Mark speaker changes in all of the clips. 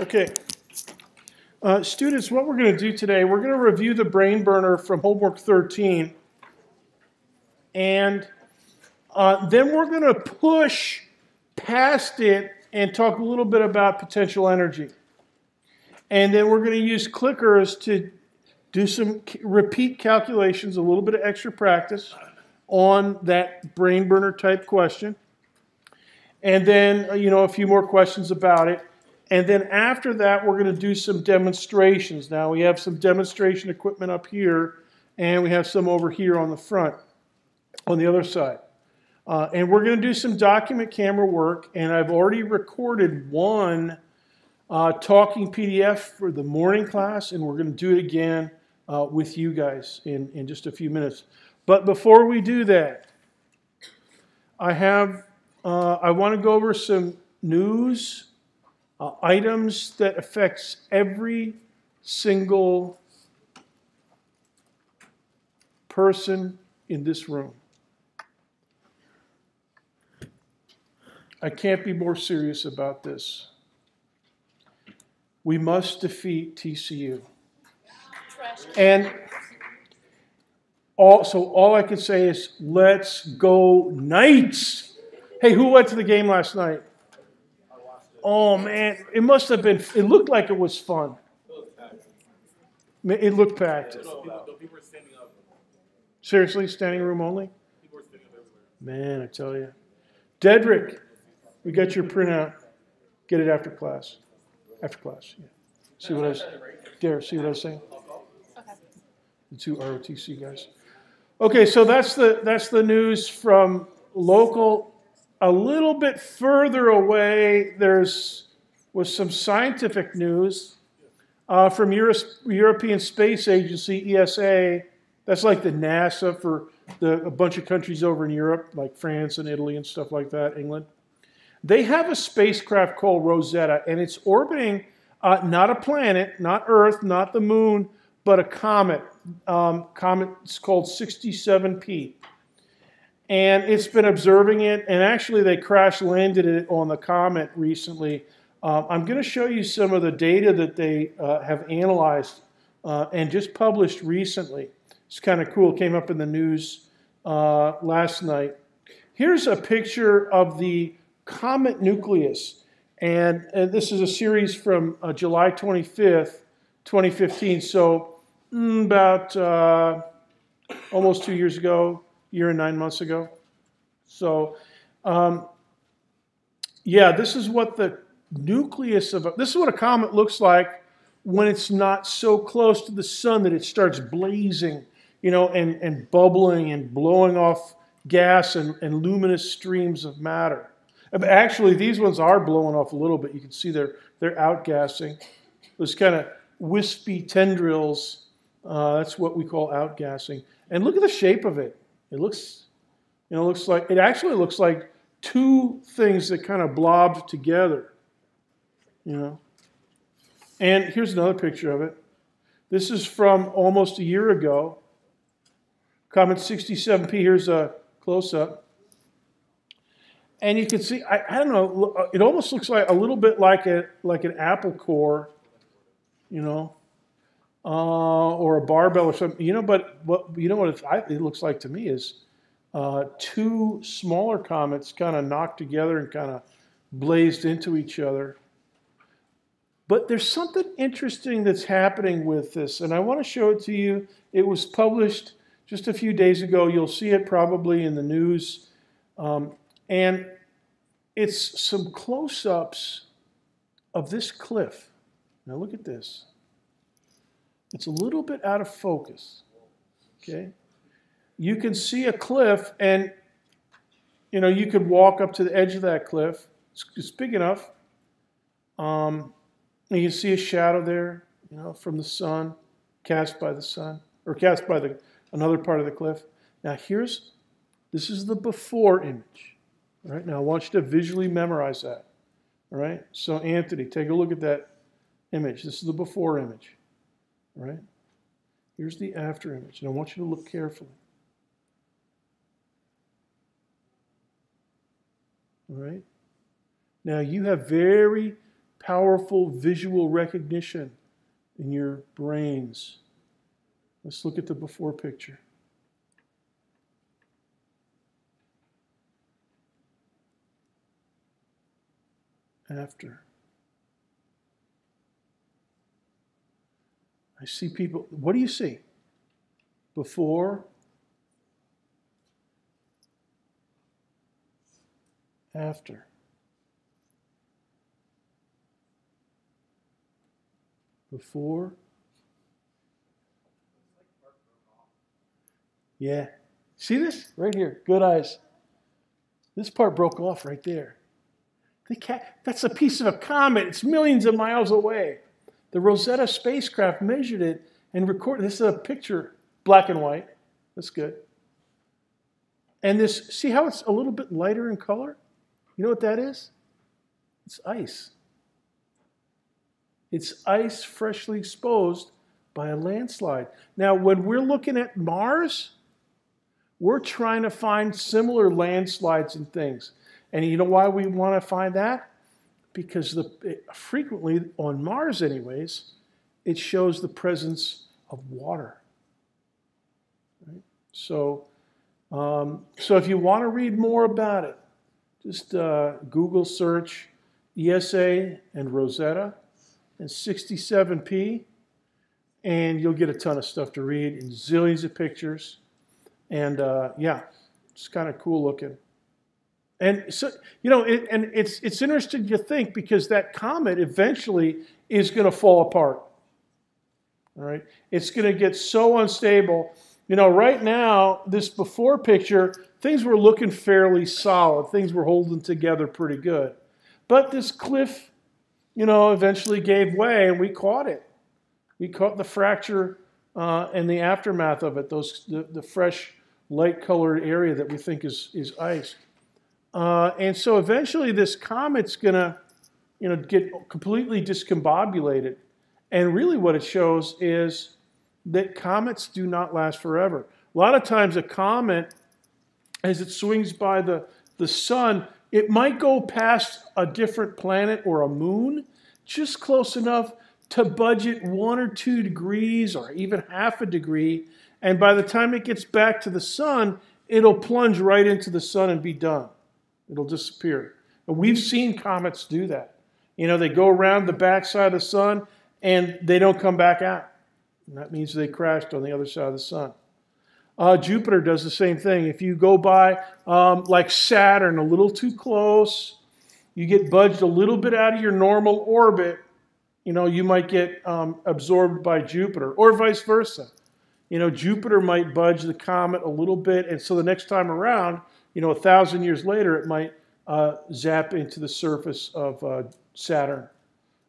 Speaker 1: Okay. Uh, students, what we're going to do today, we're going to review the brain burner from homework 13. And uh, then we're going to push past it and talk a little bit about potential energy. And then we're going to use clickers to do some repeat calculations, a little bit of extra practice on that brain burner type question. And then, uh, you know, a few more questions about it. And then after that, we're going to do some demonstrations. Now, we have some demonstration equipment up here, and we have some over here on the front, on the other side. Uh, and we're going to do some document camera work, and I've already recorded one uh, talking PDF for the morning class, and we're going to do it again uh, with you guys in, in just a few minutes. But before we do that, I have uh, I want to go over some news uh, items that affects every single person in this room. I can't be more serious about this. We must defeat TCU. And all, so all I can say is, let's go Knights. Hey, who went to the game last night? Oh man, it must have been. It looked like it was fun. It looked packed. Seriously, standing room only. Man, I tell you, Dedrick, we got your printout. Get it after class. After class. Yeah. See what I was. Dare see what I was saying. The two ROTC guys. Okay, so that's the that's the news from local a little bit further away, there's was some scientific news uh, from Euro- European Space Agency (ESA). That's like the NASA for the, a bunch of countries over in Europe, like France and Italy and stuff like that, England. They have a spacecraft called Rosetta, and it's orbiting uh, not a planet, not Earth, not the moon, but a comet. Um, comet is called 67P and it's been observing it. And actually, they crash landed it on the comet recently. Um, I'm going to show you some of the data that they uh, have analyzed uh, and just published recently. It's kind of cool. It came up in the news uh, last night. Here's a picture of the comet nucleus. And, and this is a series from uh, July 25th, 2015. So, mm, about uh, almost two years ago, year and nine months ago. So, um, yeah, this is what the nucleus of a, this is what a comet looks like when it's not so close to the sun that it starts blazing, you know, and, and bubbling and blowing off gas and, and luminous streams of matter. Actually, these ones are blowing off a little bit. You can see they're, they're outgassing. Those kind of wispy tendrils, uh, that's what we call outgassing. And look at the shape of it. It looks, you know, looks like it actually looks like two things that kind of blobbed together. You know. And here's another picture of it. This is from almost a year ago. Comet 67P. Here's a close up. And you can see, I, I don't know, it almost looks like a little bit like a like an apple core, you know, uh, or a barbell or something. You know, but what you know what it, I, it looks like to me is uh, two smaller comets kind of knocked together and kind of blazed into each other. But there's something interesting that's happening with this, and I want to show it to you. It was published just a few days ago. You'll see it probably in the news. Um, and it's some close ups of this cliff. Now, look at this. It's a little bit out of focus. Okay? You can see a cliff, and you know, you could walk up to the edge of that cliff. It's, it's big enough. Um, you can see a shadow there, you know, from the sun, cast by the sun, or cast by the another part of the cliff. Now here's this is the before image. All right, now I want you to visually memorize that. All right, so Anthony, take a look at that image. This is the before image right? Here's the after image, and I want you to look carefully. All right? Now, you have very powerful visual recognition in your brains. Let's look at the before picture. After. I see people. What do you see? Before, after. Before. Yeah. See this? Right here. Good eyes. This part broke off right there. The cat, that's a piece of a comet. It's millions of miles away. The Rosetta spacecraft measured it and recorded. This is a picture, black and white. That's good. And this, see how it's a little bit lighter in color? You know what that is? It's ice. It's ice freshly exposed by a landslide. Now, when we're looking at Mars, we're trying to find similar landslides and things. And you know why we want to find that? Because the, frequently, on Mars, anyways, it shows the presence of water. Right? So, um, so if you want to read more about it, just uh, Google search ESA and Rosetta and 67p, and you'll get a ton of stuff to read and zillions of pictures. And uh, yeah, it's kind of cool looking. And so, you know, it, and it's, it's interesting to think because that comet eventually is going to fall apart. All right. It's going to get so unstable. You know, right now, this before picture, things were looking fairly solid. Things were holding together pretty good. But this cliff, you know, eventually gave way and we caught it. We caught the fracture uh, and the aftermath of it, those, the, the fresh, light colored area that we think is, is ice. Uh, and so eventually this comet's going to you know, get completely discombobulated. And really what it shows is that comets do not last forever. A lot of times a comet, as it swings by the, the sun, it might go past a different planet or a moon just close enough to budget one or two degrees or even half a degree. And by the time it gets back to the sun, it'll plunge right into the sun and be done. It'll disappear. And we've seen comets do that. You know, they go around the backside of the sun and they don't come back out. And that means they crashed on the other side of the sun. Uh, Jupiter does the same thing. If you go by, um, like Saturn, a little too close, you get budged a little bit out of your normal orbit, you know, you might get um, absorbed by Jupiter, or vice versa. You know, Jupiter might budge the comet a little bit, and so the next time around, you know, a thousand years later, it might uh, zap into the surface of uh, Saturn.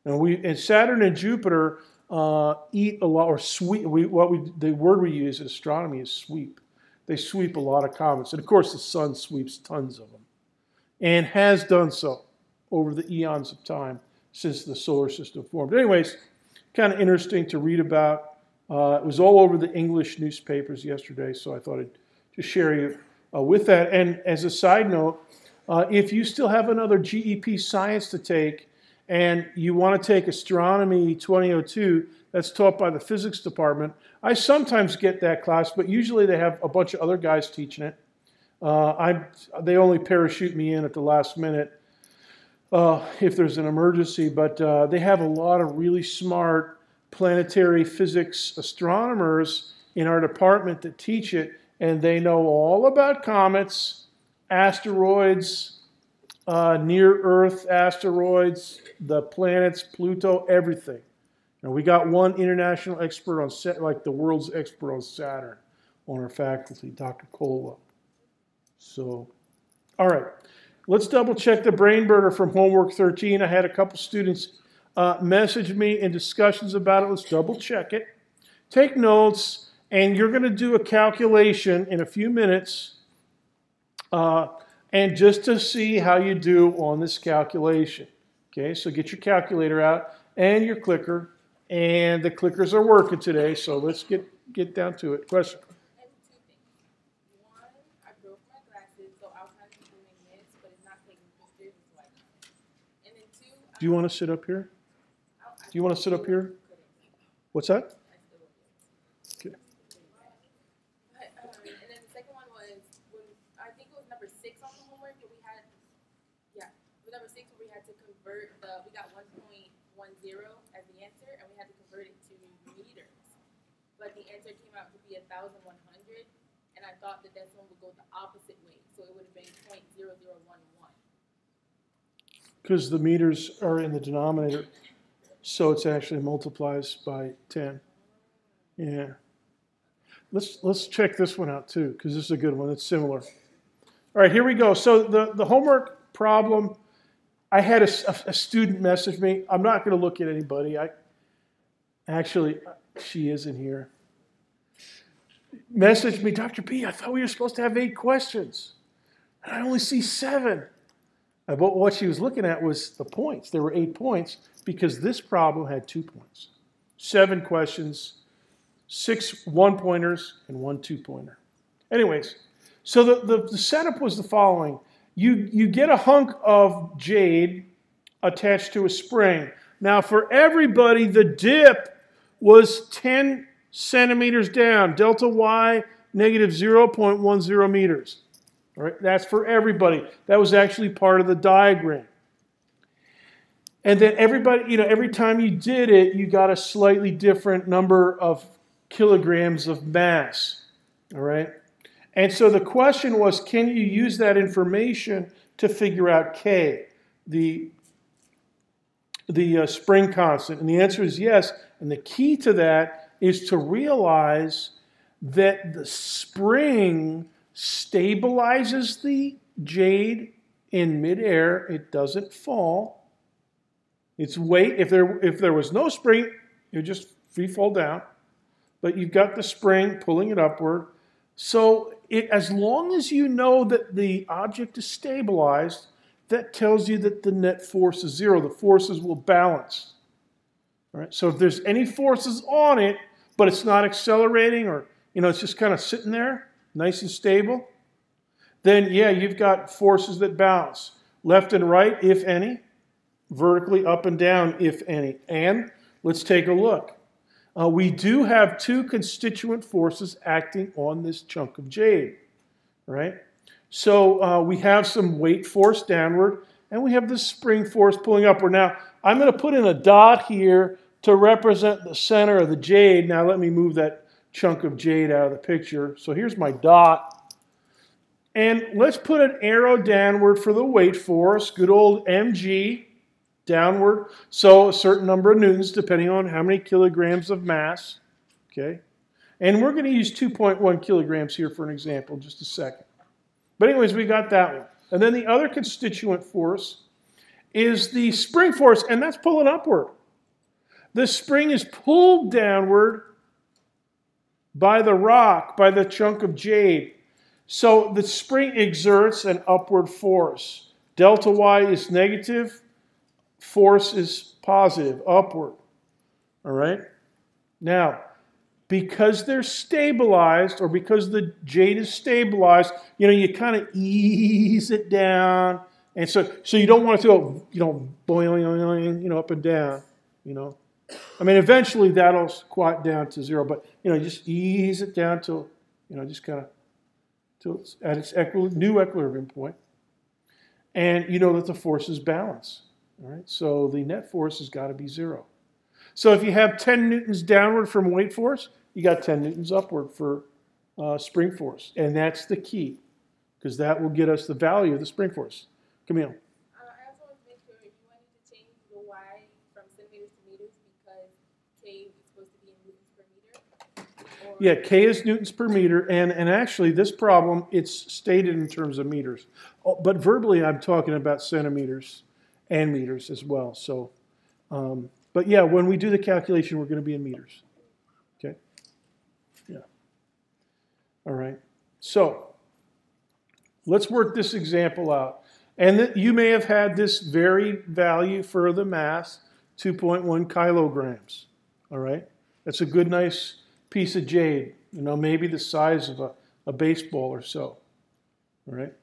Speaker 1: And we and Saturn and Jupiter uh, eat a lot, or sweep. We, what we the word we use in astronomy is sweep. They sweep a lot of comets, and of course, the sun sweeps tons of them, and has done so over the eons of time since the solar system formed. Anyways, kind of interesting to read about. Uh, it was all over the English newspapers yesterday, so I thought I'd just share you uh, with that. And as a side note, uh, if you still have another GEP science to take and you want to take astronomy 2002, that's taught by the physics department. I sometimes get that class, but usually they have a bunch of other guys teaching it. Uh, I, they only parachute me in at the last minute uh, if there's an emergency, but uh, they have a lot of really smart planetary physics astronomers in our department that teach it and they know all about comets, asteroids, uh, near Earth asteroids, the planets, Pluto, everything. And we got one international expert on set, like the world's expert on Saturn, on our faculty, Dr. Colwell. So, all right, let's double check the brain burner from homework 13. I had a couple students uh, message me in discussions about it. Let's double check it. Take notes and you're going to do a calculation in a few minutes uh, and just to see how you do on this calculation. Okay, so get your calculator out and your clicker, and the clickers are working today, so let's get, get down to it. Question? Do you want to sit up here? Do you want to sit up here? What's that? Okay.
Speaker 2: But, um, and then the second one was when I think it was number six on the homework where we had, yeah, it was number six where we had to convert the we got one point one zero as the answer and we had to convert it to meters. But the answer came out to be a thousand one hundred, and I thought the decimal would go the opposite way, so it would have been point zero zero one one.
Speaker 1: Because the meters are in the denominator, so it's actually multiplies by 10. Yeah. Let's, let's check this one out too, because this is a good one. It's similar. All right, here we go. So the, the homework problem, I had a, a- student message me. I'm not going to look at anybody. I Actually, she isn't here. Messaged me, Dr. B, I thought we were supposed to have eight questions. And I only see seven. Uh, But what she was looking at was the points. There were eight points because this problem had two points. Seven questions, six one pointers, and one two pointer. Anyways, so the, the, the setup was the following you, you get a hunk of jade attached to a spring. Now, for everybody, the dip was 10 centimeters down, delta y negative 0.10 meters. All right, that's for everybody. That was actually part of the diagram. And then everybody, you know, every time you did it, you got a slightly different number of kilograms of mass. All right. And so the question was can you use that information to figure out K, the, the uh, spring constant? And the answer is yes. And the key to that is to realize that the spring stabilizes the jade in midair, it doesn't fall. Its weight, if there, if there was no spring, it would just free fall down. But you've got the spring pulling it upward. So it, as long as you know that the object is stabilized, that tells you that the net force is zero. The forces will balance. All right? So if there's any forces on it, but it's not accelerating or you know it's just kind of sitting there, nice and stable, then yeah, you've got forces that balance. Left and right, if any, vertically up and down, if any. And let's take a look. Uh, we do have two constituent forces acting on this chunk of jade, right? So uh, we have some weight force downward, and we have this spring force pulling upward. Now, I'm going to put in a dot here to represent the center of the jade. Now, let me move that chunk of jade out of the picture. So here's my dot. And let's put an arrow downward for the weight force, good old mg, downward. So a certain number of newtons, depending on how many kilograms of mass. Okay. And we're going to use 2.1 kilograms here for an example, just a second. But anyways, we got that one. And then the other constituent force is the spring force, and that's pulling upward. The spring is pulled downward by the rock, by the chunk of jade. So the spring exerts an upward force. Delta y is negative, force is positive, upward. All right? Now, because they're stabilized or because the jade is stabilized, you know, you kind of ease it down. And so, so you don't want it to go, you know, boing, you know, up and down, you know. I mean, eventually that'll quiet down to zero, but, you know, just ease it down to, you know, just kind of till it's at its new equilibrium point. And you know that the forces balance. All right, so the net force has got to be zero. So if you have 10 newtons downward from weight force, you got 10 newtons upward for uh, spring force. And that's the key, because that will get us the value of the spring force. Camille.
Speaker 2: Uh, I also want to make sure if you wanted to change the y from centimeters to meters because k is supposed to be in newtons per meter. Or
Speaker 1: Yeah, K is newtons per meter, and, and actually this problem, it's stated in terms of meters. Oh, But verbally, I'm talking about centimeters and meters as well, so. Um, but yeah, when we do the calculation, we're gonna be in meters. Okay? Yeah. All right, so, let's work this example out. And you may have had this very value for the mass, 2.1 kilograms, all right? That's a good, nice piece of jade, you know, maybe the size of a, a baseball or so. All right.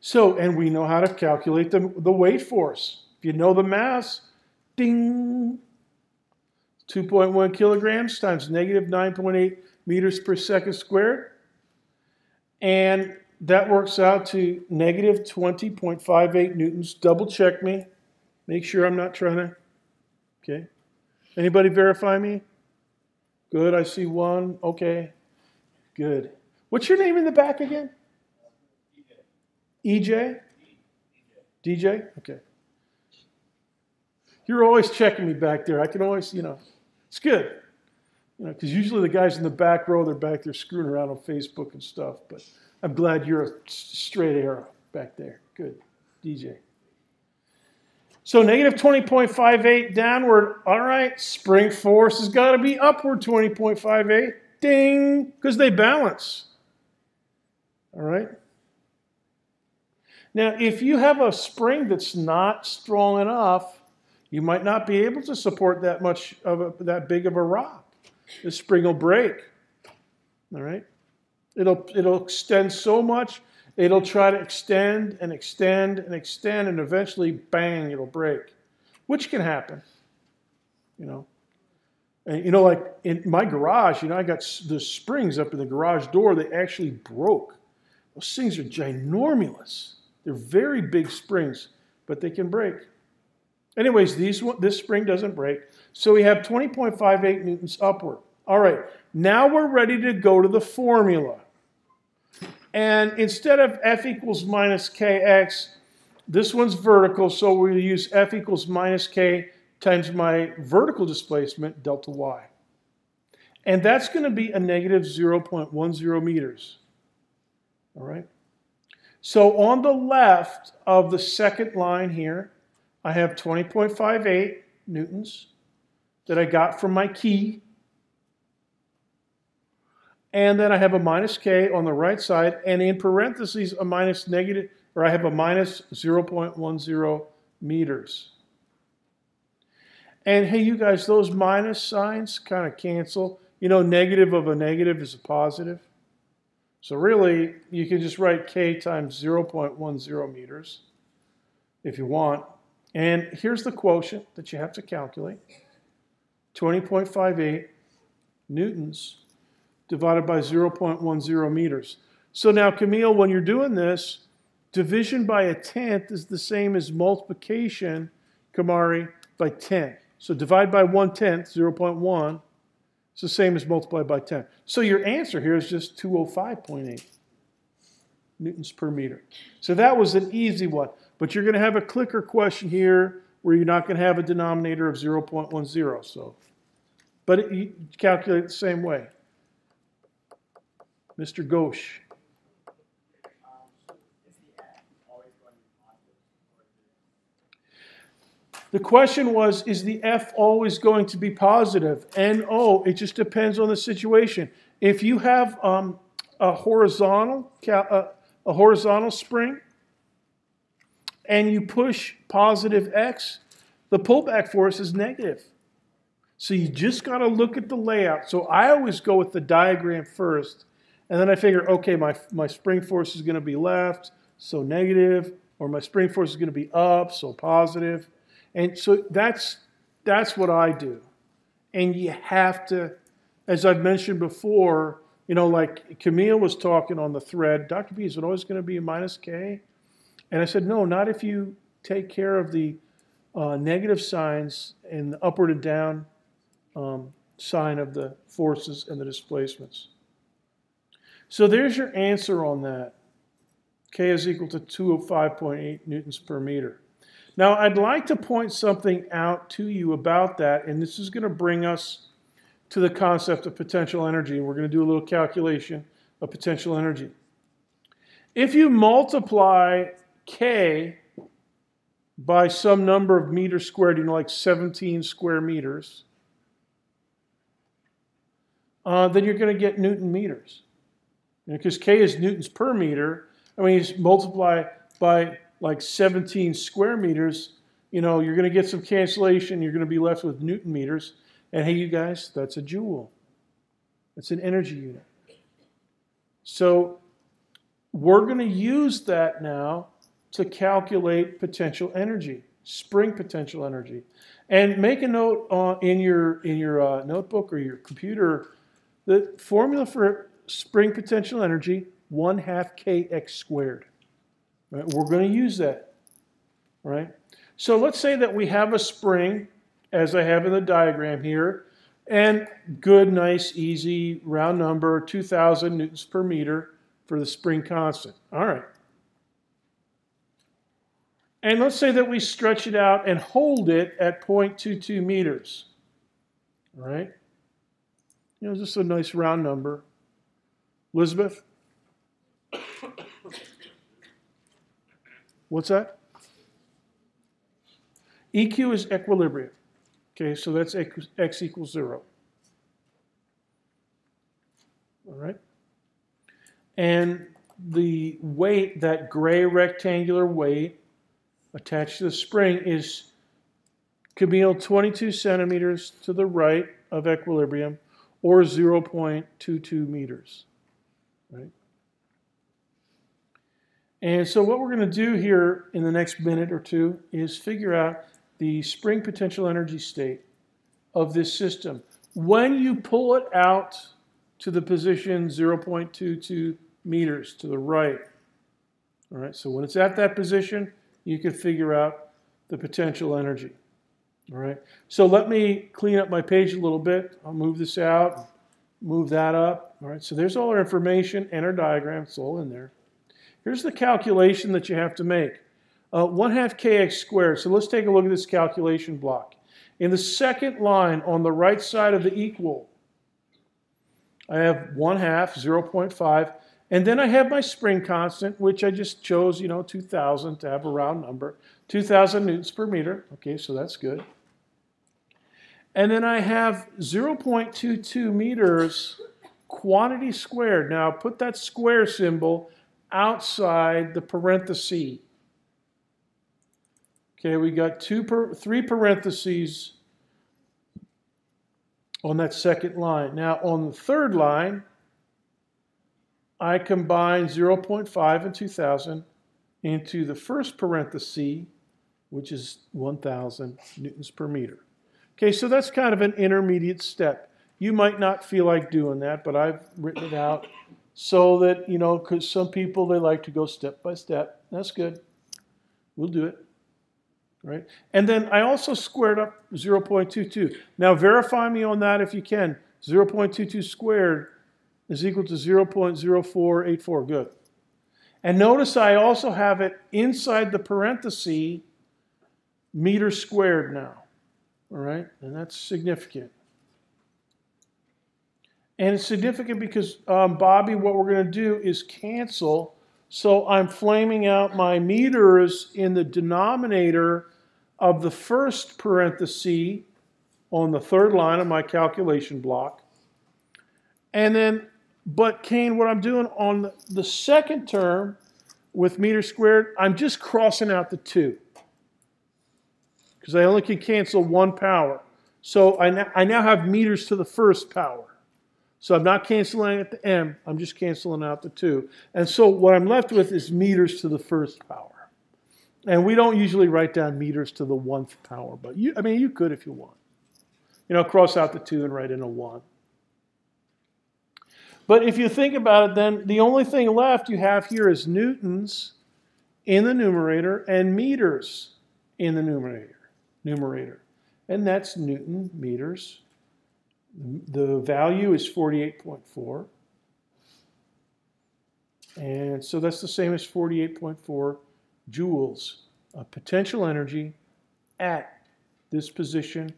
Speaker 1: So, and we know how to calculate the, the weight force. If you know the mass, ding, 2.1 kilograms times negative 9.8 meters per second squared. And that works out to negative 20.58 newtons. Double check me. Make sure I'm not trying to. Okay. Anybody verify me? Good. I see one. Okay. Good. What's your name in the back again? EJ? DJ? Okay. You're always checking me back there. I can always, you know, it's good. You know, because usually the guys in the back row, they're back there screwing around on Facebook and stuff. But I'm glad you're a straight arrow back there. Good. DJ. So negative 20.58 downward. All right, spring force has got to be upward 20.58. Ding, because they balance. All right. Now, if you have a spring that's not strong enough, you might not be able to support that much of a, that big of a rock. The spring will break. All right? It'll, it'll extend so much, it'll try to extend and extend and extend, and eventually, bang, it'll break, which can happen. You know? And, you know, like in my garage, you know, I got the springs up in the garage door, they actually broke. Those things are ginormous. They're very big springs, but they can break. Anyways, these, this spring doesn't break. So we have 20.58 newtons upward. All right, now we're ready to go to the formula. And instead of F equals minus Kx, this one's vertical, so we'll use F equals minus K times my vertical displacement, delta Y. And that's going to be a negative 0.10 meters. All right? So on the left of the second line here, I have 20.58 newtons that I got from my key. And then I have a minus k on the right side, and in parentheses, a minus negative, or I have a minus 0.10 meters. And hey, you guys, those minus signs kind of cancel. You know, negative of a negative is a positive. So really, you can just write k times 0.10 meters if you want. And here's the quotient that you have to calculate. 20.58 newtons divided by 0.10 meters. So now, Camille, when you're doing this, division by a tenth is the same as multiplication, Kamari, by 10. So divide by one tenth, 0.1, it's the same as multiplied by 10. So your answer here is just 205.8 newtons per meter. So that was an easy one. But you're going to have a clicker question here where you're not going to have a denominator of 0.10. So, But it, you calculate the same way. Mr. Ghosh. The question was, is the F always going to be positive? Oh, it just depends on the situation. If you have um, a horizontal uh, a horizontal spring and you push positive X, the pullback force is negative. So you just got to look at the layout. So I always go with the diagram first, and then I figure, okay, my, my spring force is going to be left, so negative, or my spring force is going to be up, so positive. And so that's, that's what I do. And you have to, as I've mentioned before, you know, like Camille was talking on the thread, Dr. B, is it always going to be a minus K? And I said, no, not if you take care of the uh, negative signs and the upward and down um, sign of the forces and the displacements. So there's your answer on that. K is equal to 205.8 newtons per meter. Now, I'd like to point something out to you about that, and this is going to bring us to the concept of potential energy. We're going to do a little calculation of potential energy. If you multiply K by some number of meters squared, you know, like 17 square meters, uh, then you're going to get Newton meters. Because K is newtons per meter, I mean, you multiply by like 17 square meters, you know, you're going to get some cancellation. You're going to be left with Newton meters. And hey, you guys, that's a joule. It's an energy unit. So we're going to use that now to calculate potential energy. spring potential energy. And make a note uh, in your, in your uh, notebook or your computer the formula for spring potential energy, 1 half kx squared. Right? We're going to use that. Right? So let's say that we have a spring, as I have in the diagram here, and good, nice, easy, round number, 2,000 newtons per meter for the spring constant. All right. And let's say that we stretch it out and hold it at 0.22 meters. All right? You know, just a nice round number. Elizabeth? What's that? EQ is equilibrium. Okay, so that's x, equals zero. All right? And the weight, that gray rectangular weight attached to the spring is be 22 centimeters to the right of equilibrium or 0.22 meters. Right? And so what we're going to do here in the next minute or two is figure out the spring potential energy state of this system. When you pull it out to the position 0.22 meters to the right, all right, so when it's at that position, you can figure out the potential energy. All right, so let me clean up my page a little bit. I'll move this out, move that up. All right, so there's all our information and our diagram. It's all in there. Here's the calculation that you have to make. Uh, 1 half kx squared. So let's take a look at this calculation block. In the second line on the right side of the equal, I have 1 half, 0.5, and then I have my spring constant, which I just chose, you know, 2,000 to have a round number. 2,000 newtons per meter. Okay, so that's good. And then I have 0.22 meters quantity squared. Now put that square symbol outside the parenthesis. Okay, we got two per, three parentheses on that second line. Now on the third line, I combine 0.5 and 2,000 into the first parenthesis, which is 1,000 newtons per meter. Okay, so that's kind of an intermediate step. You might not feel like doing that, but I've written it out so that, you know, because some people, they like to go step by step. That's good. We'll do it. Right? And then I also squared up 0.22. Now verify me on that if you can. 0.22 squared is equal to 0.0484. Good. And notice I also have it inside the parenthesis meter squared now. All right? And that's significant. And it's significant because, um, Bobby, what we're going to do is cancel. So I'm flaming out my meters in the denominator of the first parenthesis on the third line of my calculation block. And then but Kane, what I'm doing on the second term with meter squared, I'm just crossing out the two. Because I only can cancel one power. So I, I now have meters to the first power. So I'm not canceling at the m, I'm just canceling out the two. And so what I'm left with is meters to the first power. And we don't usually write down meters to the one power, but you, I mean, you could if you want. You know, cross out the two and write in a one. But if you think about it, then the only thing left you have here is newtons in the numerator and meters in the numerator. numerator. And that's newton meters. The value is 48.4. And so that's the same as 48.4 joules of potential energy at this position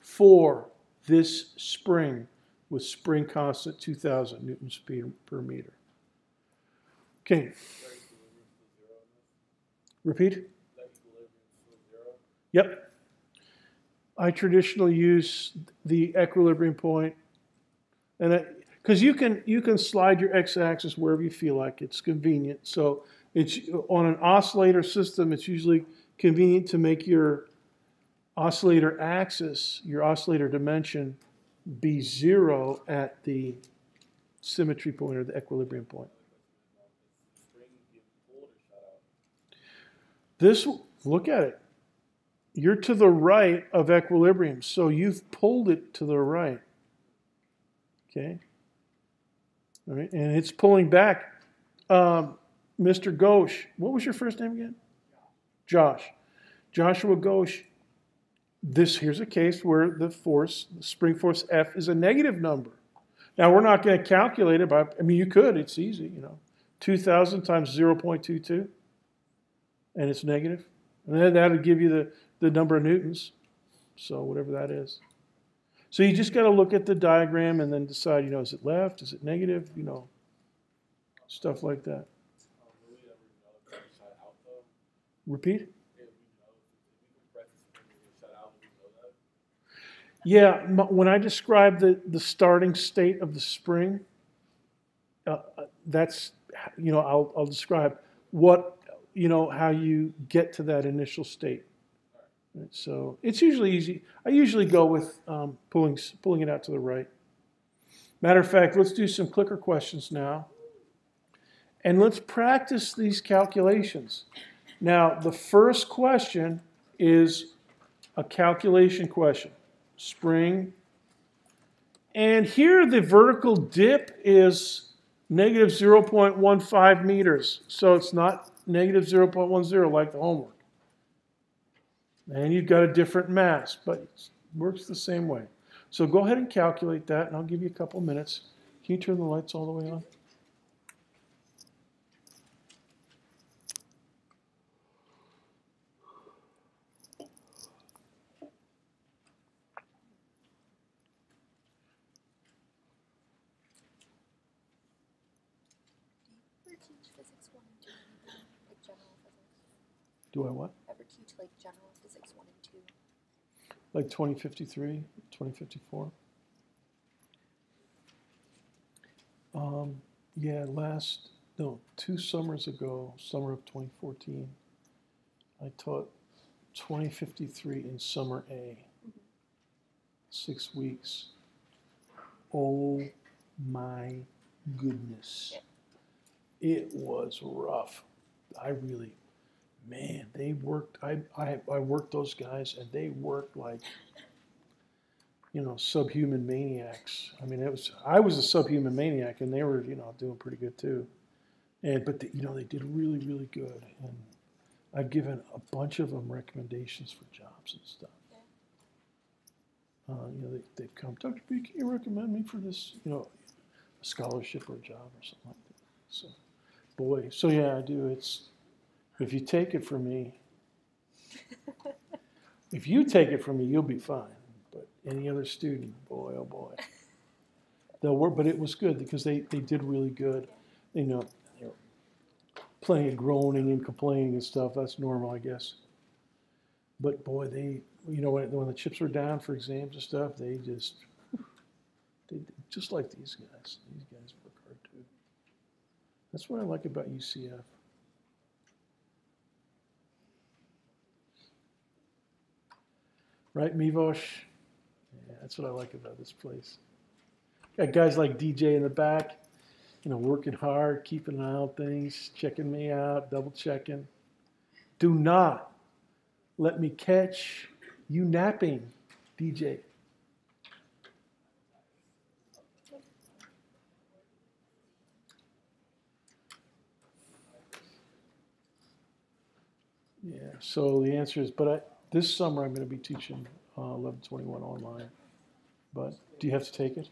Speaker 1: for this spring with spring constant 2,000 newtons per meter. Okay. Repeat? Yep. I traditionally use the equilibrium point, and because you can you can slide your x-axis wherever you feel like it's convenient. So it's on an oscillator system. It's usually convenient to make your oscillator axis, your oscillator dimension, be zero at the symmetry point or the equilibrium point. This, look at it. You're to the right of equilibrium, so you've pulled it to the right. Okay? All right, and it's pulling back. Um, Mr. Ghosh, what was your first name again? Josh. Joshua Ghosh. This here's a case where the force, the spring force F, is a negative number. Now we're not going to calculate it, but I mean you could. It's easy, you know. 2,000 times 0.22, and it's negative. And then that would give you the, the number of newtons. So whatever that is. So you just got to look at the diagram and then decide, you know, is it left? Is it negative? You know, stuff like that. Repeat? Yeah, when I describe the, the starting state of the spring, uh, uh, that's, you know, I'll, I'll describe what, you know, how you get to that initial state. So it's usually easy. I usually go with um, pulling, pulling it out to the right. Matter of fact, let's do some clicker questions now. And let's practice these calculations. Now, the first question is a calculation question. Spring. And here the vertical dip is negative 0.15 meters. So it's not negative 0.10 like the homework. And you've got a different mass, but it works the same way. So go ahead and calculate that, and I'll give you a couple minutes. Can you turn the lights all the way on?
Speaker 3: Ever teach physics one and two, like general physics?
Speaker 1: Do I what?
Speaker 3: Ever teach like general physics one and two?
Speaker 1: Like 2053, 2054? Um, yeah, last, no, two summers ago, summer of 2014, I taught 2053 in summer A. Six weeks. Oh my goodness. It was rough. I really, man, they worked. I, I, I worked those guys, and they worked like, you know, subhuman maniacs. I mean, it was. I was a subhuman maniac, and they were, you know, doing pretty good too. And but the, you know, they did really, really good. And I've given a bunch of them recommendations for jobs and stuff. Uh, you know, they, they've come, Dr. B, can you recommend me for this, you know, a scholarship or a job or something like that? So, boy, so yeah, I do. It's if you take it from me, if you take it from me, you'll be fine. But any other student, boy, oh boy, they'll work. But it was good because they, they did really good. You know, plenty of groaning and complaining and stuff. That's normal, I guess. But boy, they, you know, when, when the chips were down for exams and stuff, they just, they just like these guys. These guys work hard too. That's what I like about UCF. Right, Mivosh? Yeah, that's what I like about this place. Got guys like DJ in the back, you know, working hard, keeping an eye on things, checking me out, double checking. Do not let me catch you napping, DJ. Yeah, so the answer is, but I, this summer I'm going to be teaching uh, 1121 online. But do you have to take it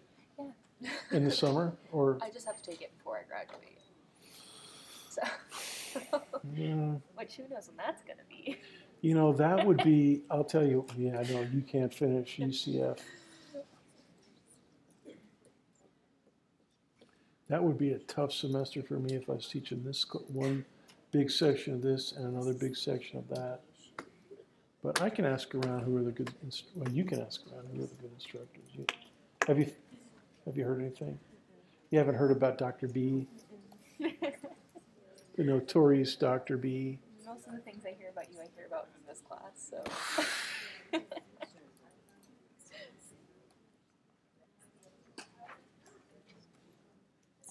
Speaker 3: Yeah.
Speaker 1: in the summer or?
Speaker 3: I just have to take it before I graduate. So,
Speaker 1: Yeah,
Speaker 3: which who knows when that's gonna be?
Speaker 1: you know, that would be, I'll tell you, yeah, I know, you can't finish UCF. That would be a tough semester for me if I was teaching this one big section of this and another big section of that. But I can ask around who are the good, well, you can ask around who are the good instructors. You- Have you, have you heard anything? You haven't heard about Dr. B, the notorious Dr. B?
Speaker 3: Most of the things I hear about you, I hear about in this class. So.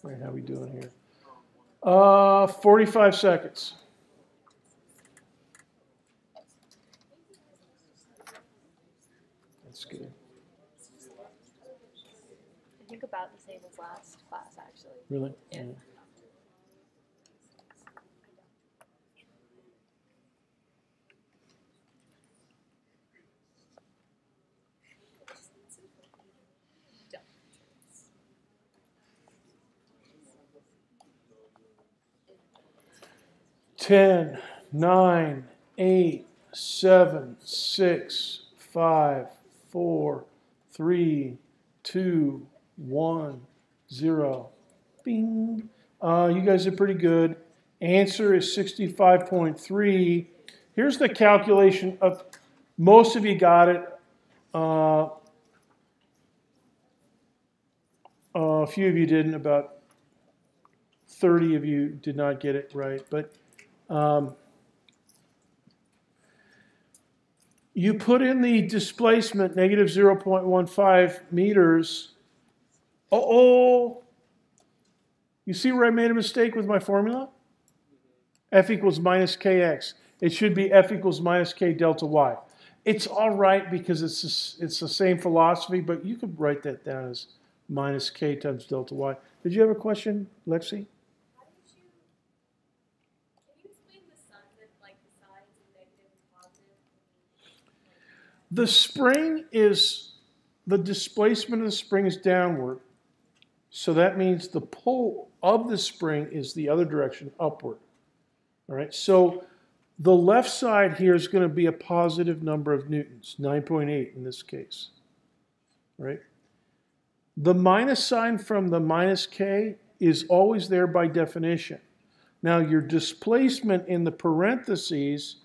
Speaker 1: All right, how we doing here? Uh, 45 seconds.
Speaker 3: think about the same as last class, actually.
Speaker 1: Really?
Speaker 3: Yeah.
Speaker 1: Ten, nine, eight, seven, six, five, four, three, two, one, zero. Bing. Uh, you guys are pretty good. Answer is 65.3. Here's the calculation of most of you got it. Uh, a few of you didn't. About 30 of you did not get it right. But um, you put in the displacement negative 0.15 meters. Oh, you see where I made a mistake with my formula? F equals minus kx. It should be F equals minus k delta y. It's all right because it's the- it's the same philosophy, but you could write that down as minus k times delta y. Did you have a question, Lexi?
Speaker 2: How did you, can you explain the sign, that like the signs negative and positive?
Speaker 1: The spring is, the displacement of the spring is downward. So that means the pull of the spring is the other direction, upward. All right, so the left side here is going to be a positive number of newtons, 9.8 in this case. All right? The minus sign from the minus k is always there by definition. Now, your displacement in the parentheses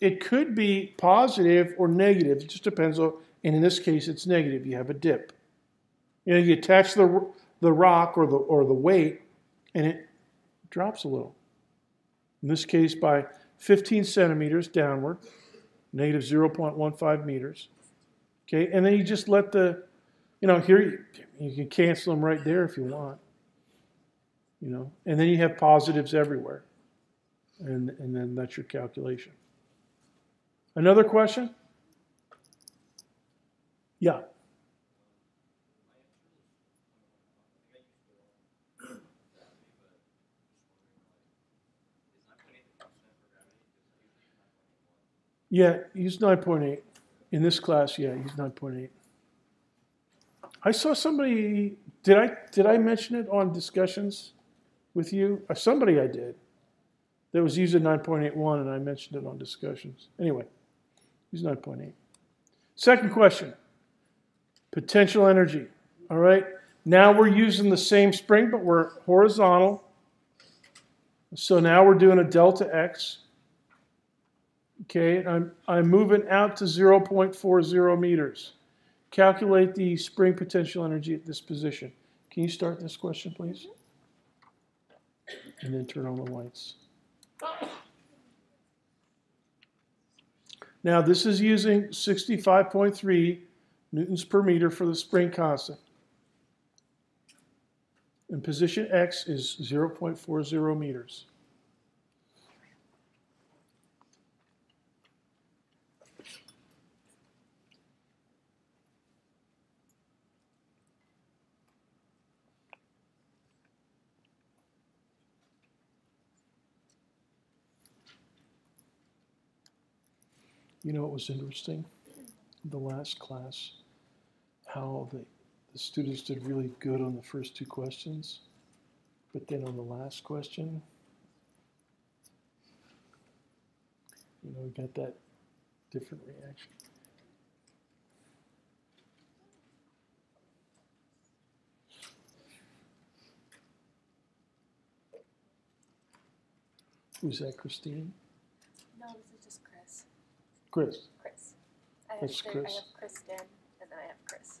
Speaker 1: it could be positive or negative. It just depends on, and in this case, it's negative. You have a dip. You know, you attach the, the rock or the, or the weight, and it drops a little. In this case, by 15 centimeters downward, negative 0.15 meters. Okay, and then you just let the, you know, here you, you can cancel them right there if you want. You know, and then you have positives everywhere. And, and then that's your calculation. Another question? Yeah. Yeah, he's 9.8. In this class, yeah, he's 9.8. I saw somebody, did I, did I mention it on discussions with you? Uh, Somebody I did that was using 9.81 and I mentioned it on discussions. Anyway, he's 9.8. Second question potential energy. All right, now we're using the same spring, but we're horizontal. So now we're doing a delta x. Okay, I'm, I'm moving out to 0.40 meters. Calculate the spring potential energy at this position. Can you start this question, please? And then turn on the lights. Now, this is using 65.3 newtons per meter for the spring constant. And position X is 0.40 meters. You know what was interesting? The last class, how the, the students did really good on the first two questions, but then on the last question, you know, we got that different reaction. Who's that, Christine?
Speaker 3: No, this is just Chris.
Speaker 1: Chris.
Speaker 3: Chris. I have,
Speaker 1: That's Chris.
Speaker 3: I have Kristen, and then I have Chris.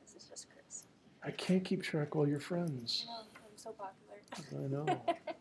Speaker 3: This is just Chris.
Speaker 1: I can't keep track of all your friends.
Speaker 3: No, I'm so popular.
Speaker 1: I know.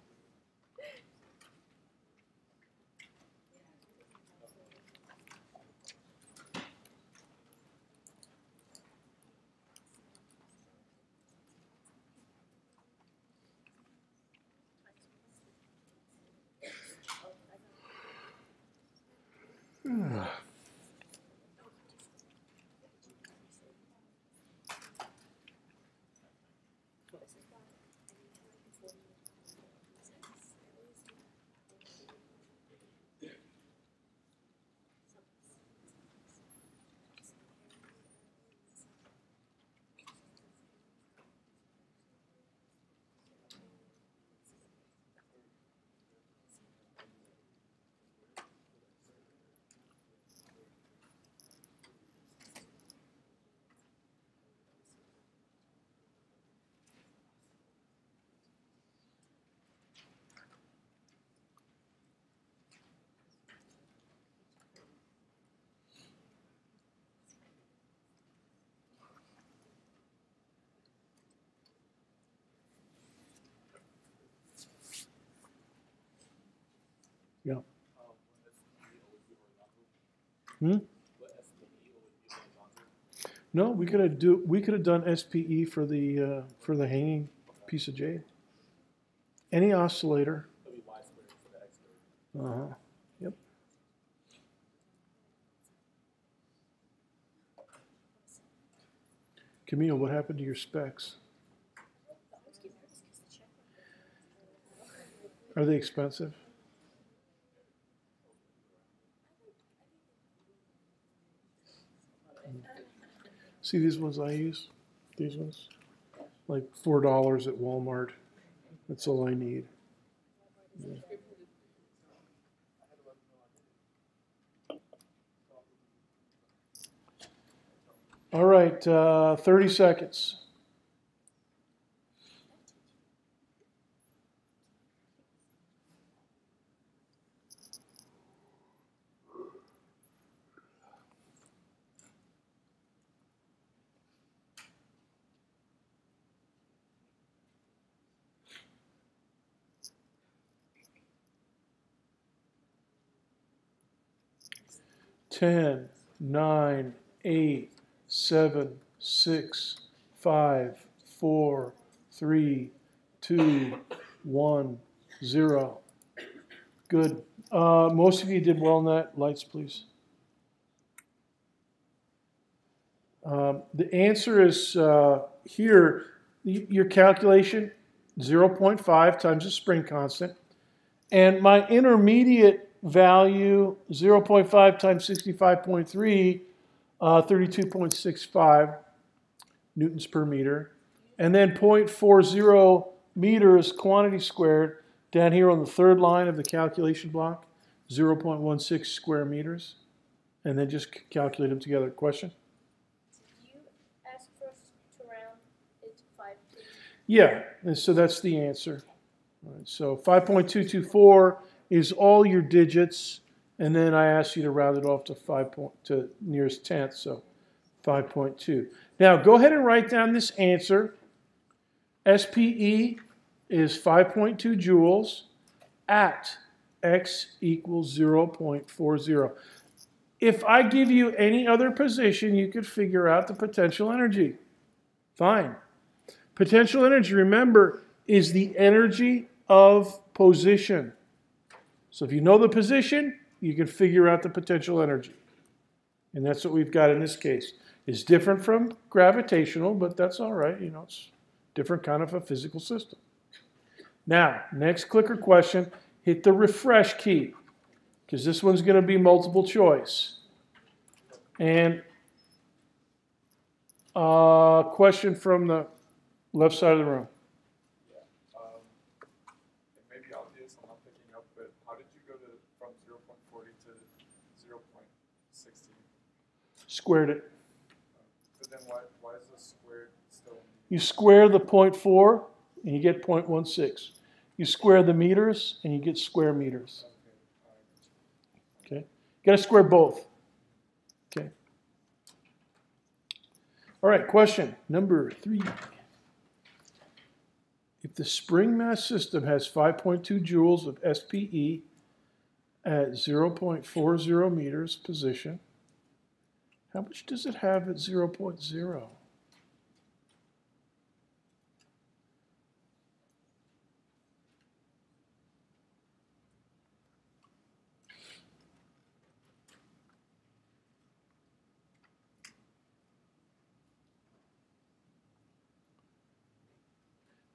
Speaker 1: Hmm? No, we could have do we could have done SPE for the uh, for the hanging piece of jade. Any oscillator. Uh huh. Yep. Camille, what happened to your specs? Are they expensive? See these ones I use? These ones? Like four dollars at Walmart. That's all I need. Yeah. All right, uh, 30 seconds. Ten, nine, eight, seven, six, five, four, three, two, one, zero. Good. Uh, most of you did well on that. Lights, please. Um, the answer is uh, here. Your calculation 0.5 times the spring constant, and my intermediate value 0.5 times 65.3 uh, 32.65 newtons per meter. And then 0.40 meters quantity squared down here on the third line of the calculation block, 0.16 square meters. And then just calculate them together. Question?
Speaker 3: You asked for us to round it to five.
Speaker 1: Yeah, and so that's the answer. All right, so 5.224 is all your digits, and then I ask you to round it off to 5 point, to nearest tenth, so 5.2. Now go ahead and write down this answer. SPE is 5.2 joules at x equals 0.40. If I give you any other position, you could figure out the potential energy. Fine. Potential energy, remember, is the energy of position. So if you know the position, you can figure out the potential energy. And that's what we've got in this case. It's different from gravitational, but that's all right. You know, it's different kind of a physical system. Now, next clicker question, hit the refresh key because this one's going to be multiple choice. And uh, question from the left side of the room.
Speaker 4: Um, and maybe obvious, I'm not picking up, but how did you go to, from zero point forty to zero point sixteen?
Speaker 1: Squared it.
Speaker 4: But then why, why is the squared still?
Speaker 1: You square the 0.4 and you get 0.16. You square the meters and you get square meters.
Speaker 4: Okay.
Speaker 1: Okay? You got to square both. Okay. All right, question number three. If the spring mass system has 5.2 joules of SPE at 0.40 meters position, how much does it have at 0.0?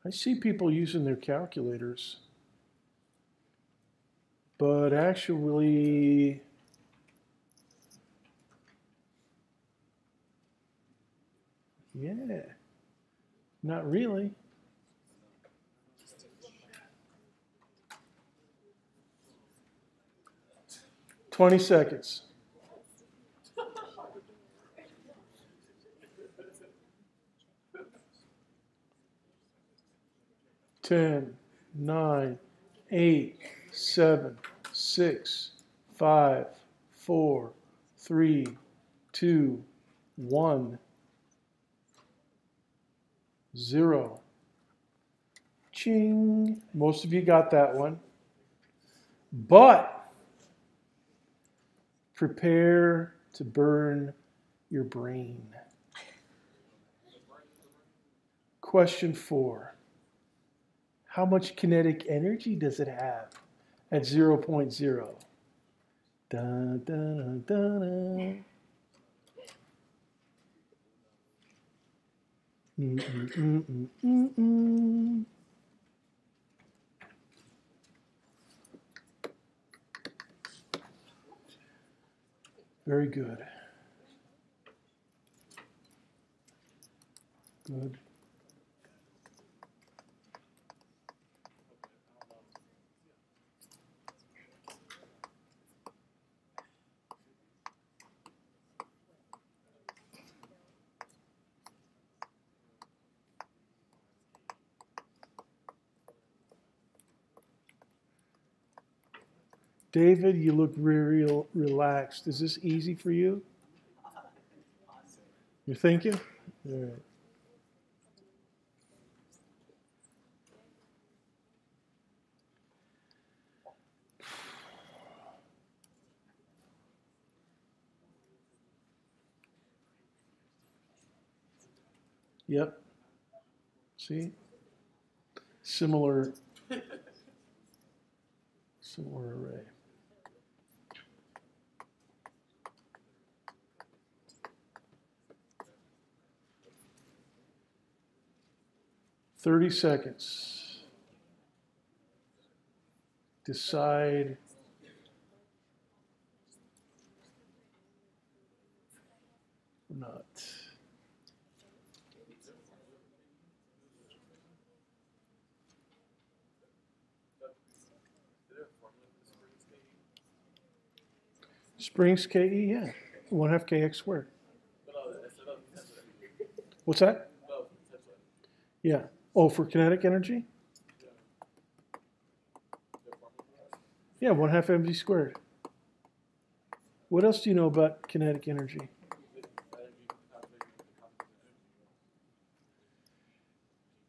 Speaker 1: I see people using their calculators, but actually, yeah, not really. Twenty seconds. Ten, nine, eight, seven, six, five, four, three, two, one, zero. Ching. Most of you got that one. But prepare to burn your brain. Question four How much kinetic energy does it have at 0.0? Dun, dun, dun, dun, mm, mm, mm. Very good. Good. David, you look real relaxed. Is this easy for you? You're thinking? All right. Yep. See? Similar similar array. Thirty seconds. Decide. Not. Springs KE, yeah. One half KX squared. What's that? Yeah. Oh, for kinetic energy? Yeah, one half mv squared. What else do you know about kinetic energy?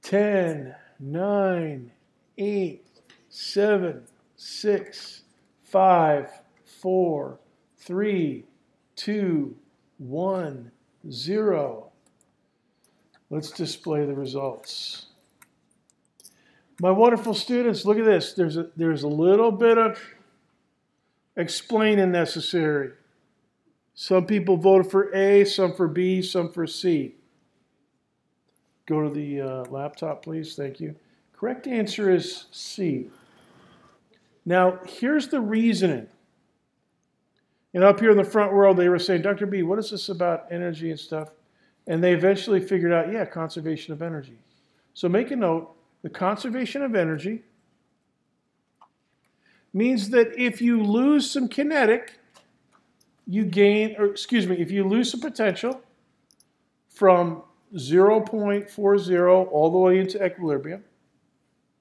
Speaker 1: Ten, nine, eight, seven, six, five, four, three, two, one, zero. Let's display the results. My wonderful students, look at this. There's a, there's a little bit of explaining necessary. Some people voted for A, some for B, some for C. Go to the uh, laptop, please. Thank you. Correct answer is C. Now, here's the reasoning. And up here in the front row, they were saying, Dr. B, what is this about energy and stuff? And they eventually figured out, yeah, conservation of energy. So make a note the conservation of energy means that if you lose some kinetic, you gain, or excuse me, if you lose some potential from 0.40 all the way into equilibrium,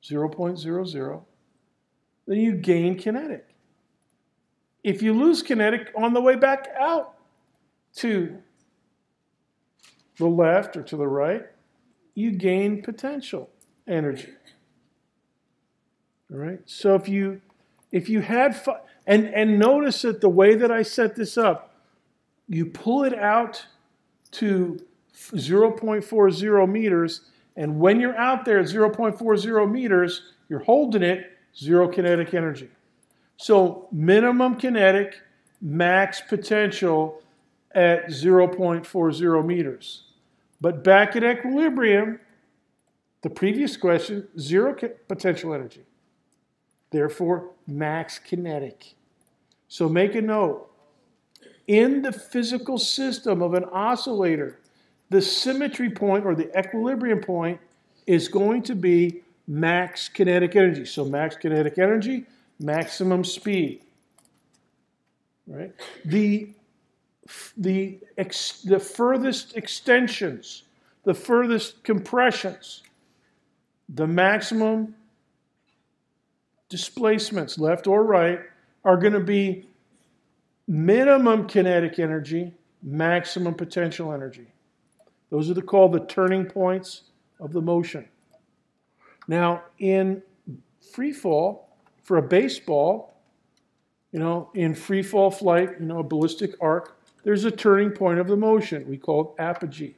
Speaker 1: 0.00, then you gain kinetic. If you lose kinetic on the way back out to the left or to the right, you gain potential energy. All right? So if you if you had and and notice that the way that I set this up, you pull it out to 0.40 meters and when you're out there at 0.40 meters, you're holding it zero kinetic energy. So minimum kinetic, max potential at 0.40 meters. But back at equilibrium, the previous question, zero potential energy. Therefore, max kinetic. So make a note. In the physical system of an oscillator, the symmetry point or the equilibrium point is going to be max kinetic energy. So max kinetic energy, maximum speed. Right? The, the, the furthest extensions, the furthest compressions, the maximum displacements, left or right, are going to be minimum kinetic energy, maximum potential energy. Those are the, called the turning points of the motion. Now, in free fall, for a baseball, You know, in free fall flight, you know, a ballistic arc, there's a turning point of the motion. We call it apogee.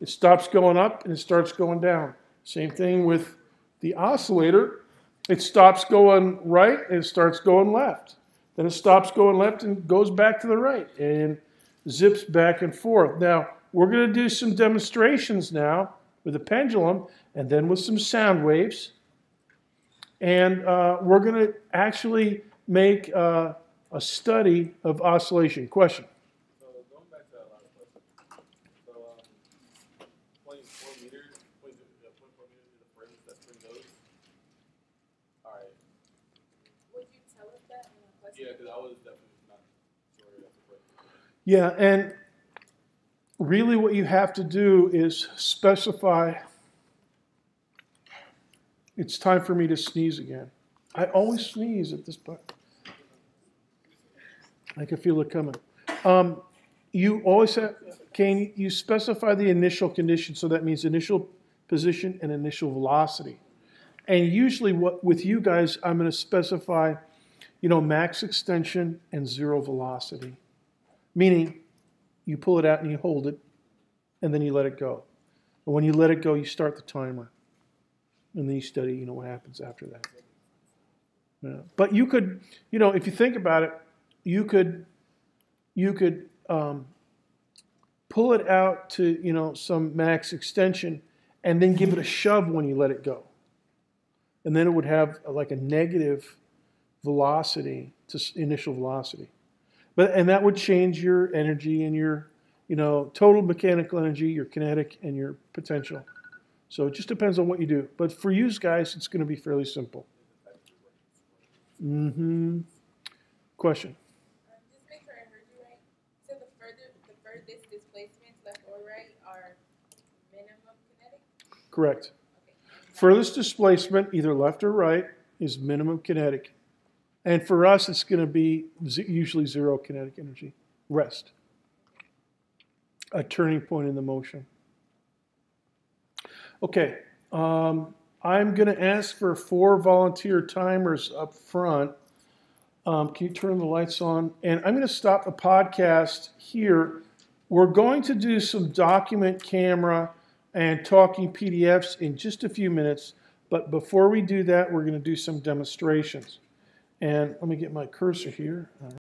Speaker 1: It stops going up and it starts going down. Same thing with the oscillator. It stops going right and starts going left. Then it stops going left and goes back to the right and zips back and forth. Now, we're going to do some demonstrations now with a pendulum and then with some sound waves. And uh, we're going to actually make uh, a study of oscillation. Question?
Speaker 5: So going back to that last question, so um, point four meters, point zero, point four meters is the furthest that spring goes. All right,
Speaker 2: Would you tell us that in a question?
Speaker 5: yeah, because I was definitely not sure that's the question.
Speaker 1: Yeah, and really what you have to do is specify. It's time for me to sneeze again. I always sneeze at this point. I can feel it coming. Um, you always have, Kane, you specify the initial condition, so that means initial position and initial velocity. And usually, what with you guys, I'm going to specify, you know, max extension and zero velocity, meaning you pull it out and you hold it, and then you let it go. And when you let it go, you start the timer, and then you study, you know, what happens after that. Yeah. But you could, you know, if you think about it, you could, you could um, pull it out to, you know, some max extension, and then give it a shove when you let it go, and then it would have like a negative velocity to initial velocity. But and that would change your energy and your, you know, total mechanical energy, your kinetic and your potential. So it just depends on what you do. But for you guys, it's going to be fairly simple. Mm-hmm. Question. Correct. Furthest displacement, either left or right, is minimum kinetic. And for us, it's going to be usually zero kinetic energy. Rest. A turning point in the motion. Okay. Um, I'm going to ask for four volunteer timers up front. Um, can you turn the lights on? And I'm going to stop the podcast here. We're going to do some document camera and talking PDFs in just a few minutes. But before we do that, we're going to do some demonstrations. And let me get my cursor here.